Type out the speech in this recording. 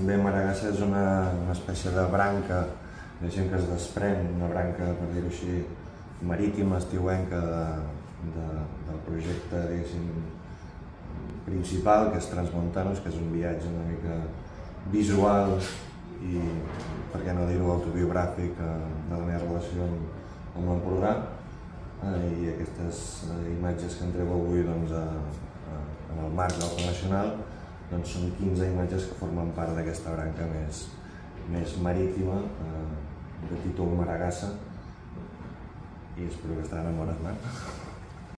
Bé, Maragassa és una, una espècie de branca, diguéssim que es desprèn, una branca, per dir-ho així, marítima, estiuenca de, de, del projecte, diguéssim, principal, que és Transmontanos, que és un viatge una mica visual i, per què no dir-ho, autobiogràfic eh, de la meva relació amb, amb l'Empordà. Eh, i aquestes eh, imatges que entreu avui doncs, a, a, en el marc del Nacional doncs són 15 imatges que formen part d'aquesta branca més, més marítima eh, de títol Maragassa i espero que estaran en bones mans.